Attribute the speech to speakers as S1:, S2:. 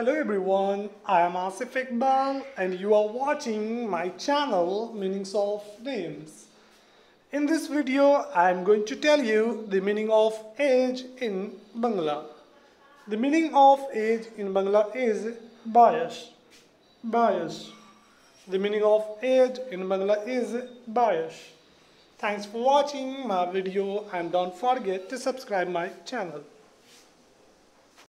S1: Hello everyone, I am Asif Iqbal and you are watching my channel Meanings of Names. In this video, I am going to tell you the meaning of age in Bangla. The meaning of age in Bangla is bias. Bias. The meaning of age in Bangla is bias. Thanks for watching my video and don't forget to subscribe my channel.